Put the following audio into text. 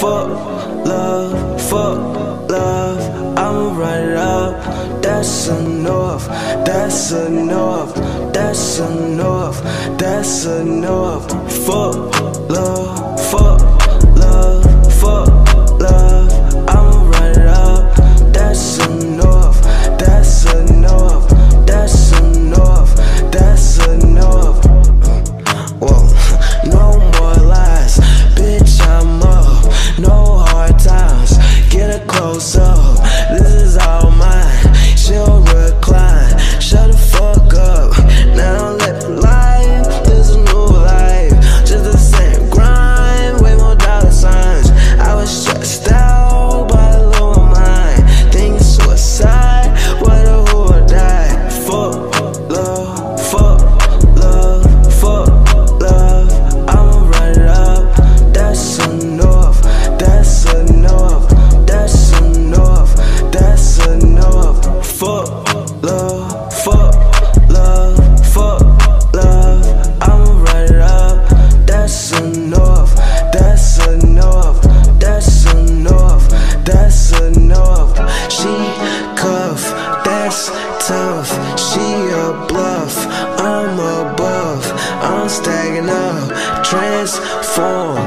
fuck love, fuck love. I'ma run it up. That's enough, that's enough, that's enough, that's enough. Fuck love, fuck phone,